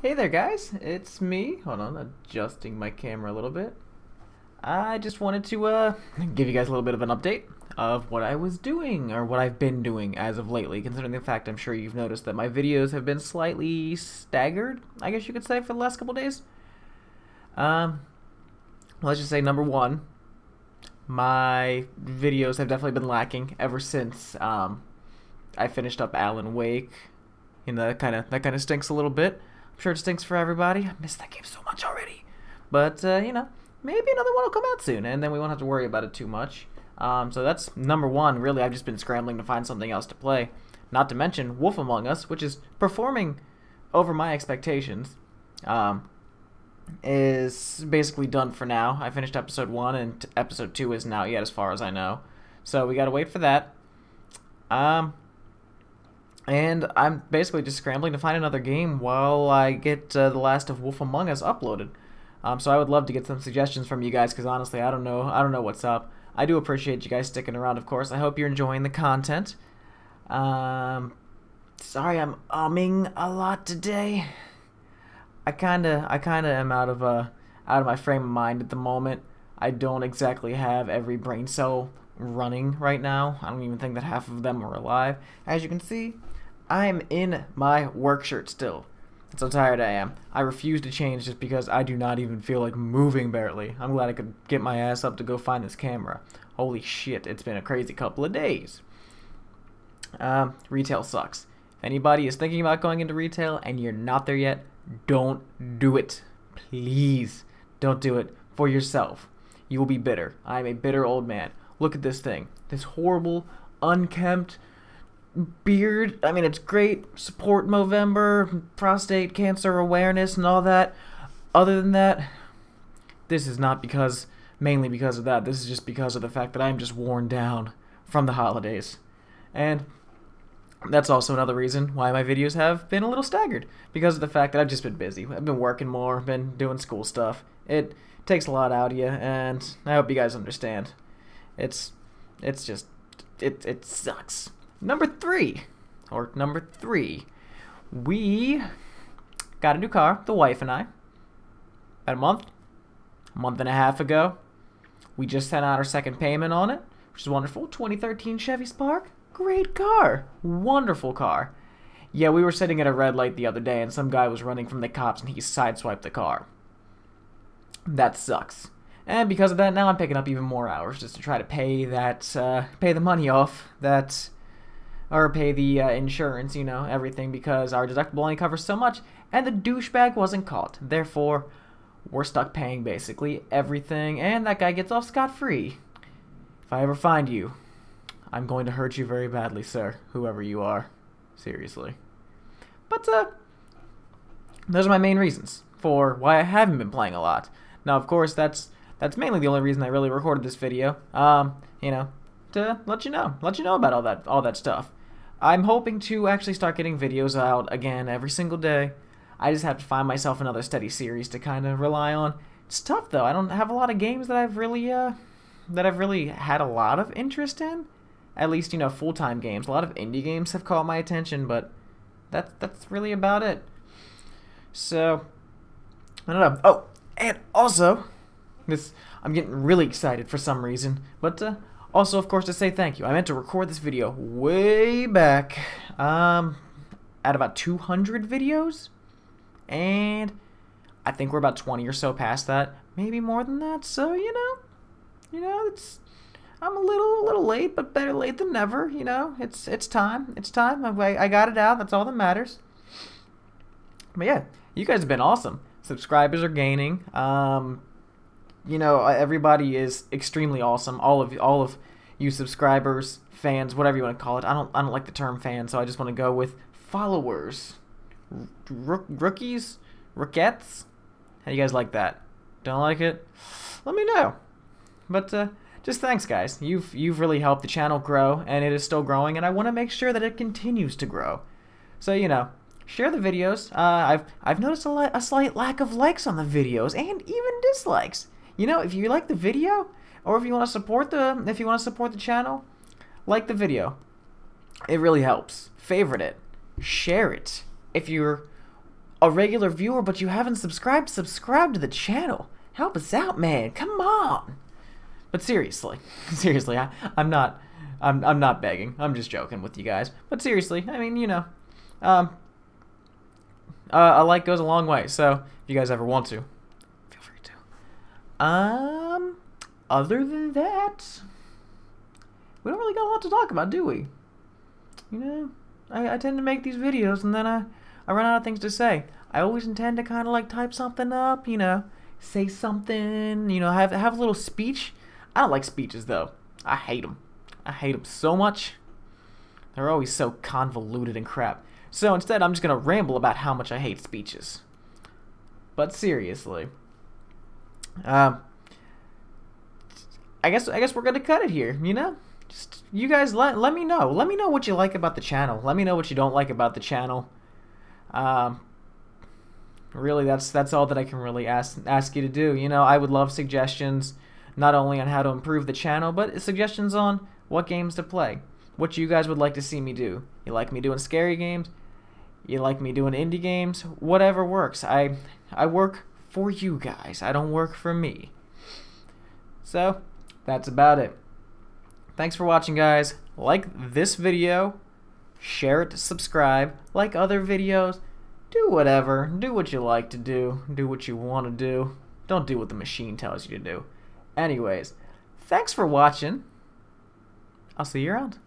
Hey there guys, it's me. Hold on, adjusting my camera a little bit. I just wanted to uh, give you guys a little bit of an update of what I was doing, or what I've been doing as of lately, considering the fact I'm sure you've noticed that my videos have been slightly staggered, I guess you could say, for the last couple days. Um, let's just say number one, my videos have definitely been lacking ever since um, I finished up Alan Wake. You know, that kind of that kind of stinks a little bit. Sure it stinks for everybody. I missed that game so much already. But, uh, you know, maybe another one will come out soon, and then we won't have to worry about it too much. Um, so that's number one. Really, I've just been scrambling to find something else to play. Not to mention Wolf Among Us, which is performing over my expectations. Um, is basically done for now. I finished episode one, and episode two isn't out yet, as far as I know. So we gotta wait for that. Um, and I'm basically just scrambling to find another game while I get uh, the last of Wolf Among Us uploaded. Um, so I would love to get some suggestions from you guys because honestly, I don't know, I don't know what's up. I do appreciate you guys sticking around, of course. I hope you're enjoying the content. Um, sorry, I'm umming a lot today. I kinda, I kinda am out of uh, out of my frame of mind at the moment. I don't exactly have every brain cell running right now. I don't even think that half of them are alive. As you can see, I'm in my work shirt still. That's how tired I am. I refuse to change just because I do not even feel like moving barely. I'm glad I could get my ass up to go find this camera. Holy shit, it's been a crazy couple of days. Um, retail sucks. If anybody is thinking about going into retail and you're not there yet, don't do it. Please, don't do it for yourself. You will be bitter. I am a bitter old man. Look at this thing. This horrible, unkempt, beard. I mean, it's great. Support Movember, prostate cancer awareness, and all that. Other than that, this is not because, mainly because of that. This is just because of the fact that I'm just worn down from the holidays. And that's also another reason why my videos have been a little staggered. Because of the fact that I've just been busy. I've been working more, been doing school stuff. It takes a lot out of you, and I hope you guys understand. It's, it's just, it, it sucks. Number three, or number three, we got a new car, the wife and I, about a month, a month and a half ago. We just sent out our second payment on it, which is wonderful. 2013 Chevy Spark, great car, wonderful car. Yeah, we were sitting at a red light the other day, and some guy was running from the cops, and he sideswiped the car. That sucks. And because of that, now I'm picking up even more hours just to try to pay that, uh, pay the money off that or pay the uh, insurance, you know, everything, because our deductible only covers so much, and the douchebag wasn't caught. Therefore, we're stuck paying basically everything, and that guy gets off scot-free. If I ever find you, I'm going to hurt you very badly, sir, whoever you are. Seriously. But, uh, those are my main reasons for why I haven't been playing a lot. Now, of course, that's that's mainly the only reason I really recorded this video. Um, you know, to let you know, let you know about all that all that stuff. I'm hoping to actually start getting videos out again every single day. I just have to find myself another steady series to kind of rely on. It's tough though. I don't have a lot of games that I've really uh that I've really had a lot of interest in. At least, you know, full-time games. A lot of indie games have caught my attention, but that's that's really about it. So, I don't know. Oh, and also, this I'm getting really excited for some reason, but uh, also, of course, to say thank you. I meant to record this video way back, um, at about 200 videos, and I think we're about 20 or so past that, maybe more than that. So you know, you know, it's I'm a little, a little late, but better late than never. You know, it's it's time, it's time. I, I got it out. That's all that matters. But yeah, you guys have been awesome. Subscribers are gaining. Um, you know, everybody is extremely awesome. All of all of you subscribers, fans, whatever you want to call it. I don't I don't like the term fan, so I just want to go with followers, rookies, rookettes. How do you guys like that? Don't like it? Let me know. But uh, just thanks, guys. You've you've really helped the channel grow, and it is still growing, and I want to make sure that it continues to grow. So you know, share the videos. Uh, I've I've noticed a, a slight lack of likes on the videos, and even dislikes. You know, if you like the video, or if you want to support the if you want to support the channel, like the video. It really helps. Favorite it. Share it. If you're a regular viewer, but you haven't subscribed, subscribe to the channel. Help us out, man. Come on. But seriously, seriously, I, I'm not, I'm, I'm not begging. I'm just joking with you guys. But seriously, I mean, you know, um, uh, a like goes a long way. So if you guys ever want to. Um, other than that, we don't really got a lot to talk about, do we? You know, I, I tend to make these videos and then I, I run out of things to say. I always intend to kind of like type something up, you know, say something, you know, have have a little speech. I don't like speeches though. I hate them. I hate them so much. They're always so convoluted and crap. So instead, I'm just gonna ramble about how much I hate speeches. But seriously, um, I guess I guess we're gonna cut it here. You know, just you guys let let me know. Let me know what you like about the channel. Let me know what you don't like about the channel. Um, really, that's that's all that I can really ask ask you to do. You know, I would love suggestions, not only on how to improve the channel, but suggestions on what games to play. What you guys would like to see me do. You like me doing scary games? You like me doing indie games? Whatever works. I I work for you guys. I don't work for me. So, that's about it. Thanks for watching, guys. Like this video, share it, subscribe, like other videos, do whatever. Do what you like to do. Do what you want to do. Don't do what the machine tells you to do. Anyways, thanks for watching. I'll see you around.